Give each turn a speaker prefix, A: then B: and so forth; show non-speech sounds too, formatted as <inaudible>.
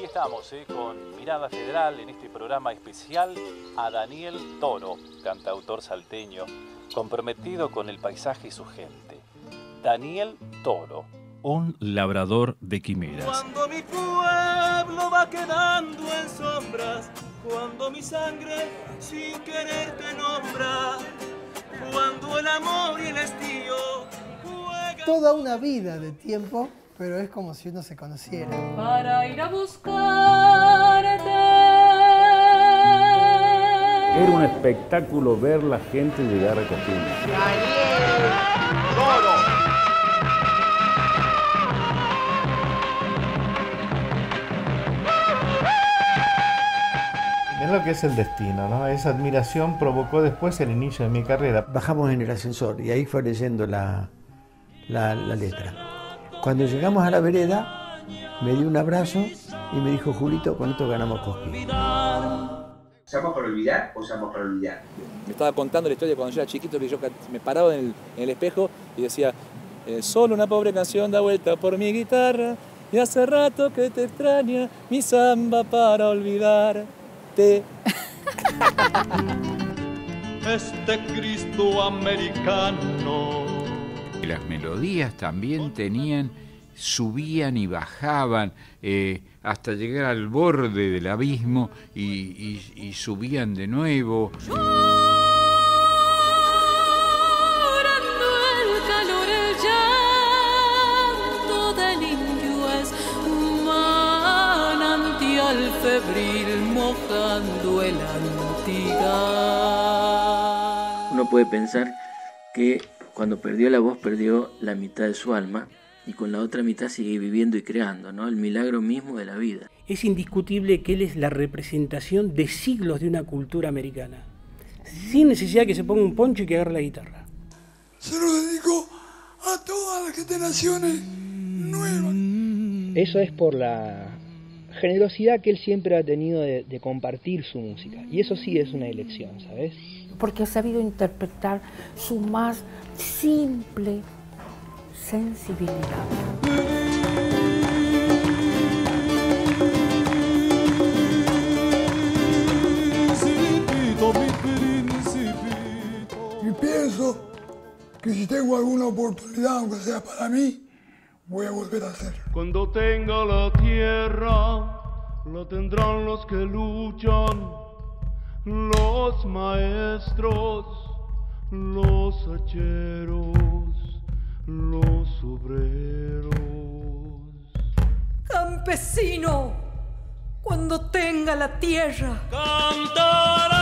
A: aquí estamos ¿eh? con Mirada Federal en este programa especial a Daniel Toro, cantautor salteño, comprometido con el paisaje y su gente. Daniel Toro, un labrador de quimeras.
B: Cuando mi pueblo va quedando en sombras, cuando mi sangre sin querer te nombra, cuando el amor y el estío juegan...
C: Toda una vida de tiempo pero es como si uno se conociera.
D: Para ir a buscarte.
E: Era un espectáculo ver la gente llegar a Cocina.
F: Es lo que es el destino, ¿no? Esa admiración provocó después el inicio de mi carrera.
G: Bajamos en el ascensor y ahí fue leyendo la, la, la letra. Cuando llegamos a la vereda, me dio un abrazo y me dijo, Julito, con esto ganamos Cosquín.
H: ¿Seamos para olvidar o seamos para olvidar?
I: Me estaba contando la historia cuando yo era chiquito, que yo me paraba en el, espejo y decía, eh, solo una pobre canción da vuelta por mi guitarra y hace rato que te extraña mi samba para olvidarte. <laughs>
B: este Cristo americano
J: las melodías también tenían, subían y bajaban eh, hasta llegar al borde del abismo y, subían de nuevo.
D: febril mojando el
K: Uno puede pensar que cuando perdió la voz perdió la mitad de su alma y con la otra mitad sigue viviendo y creando, ¿no? El milagro mismo de la vida.
L: Es indiscutible que él es la representación de siglos de una cultura americana, sin necesidad que se ponga un poncho y que agarre la guitarra.
M: Se lo dedico a todas las generaciones nuevas.
N: Eso es por la generosidad que él siempre ha tenido de, de compartir su música. Y eso sí es una elección, ¿sabes?
O: Porque ha sabido interpretar su más simple sensibilidad.
M: Y pienso que si tengo alguna oportunidad, aunque sea para mí, voy a volver a hacerlo.
B: Cuando tenga la tierra, la tendrán los que luchan, los maestros los hacheros, los obreros.
D: Campesino, cuando tenga la tierra,
B: cantará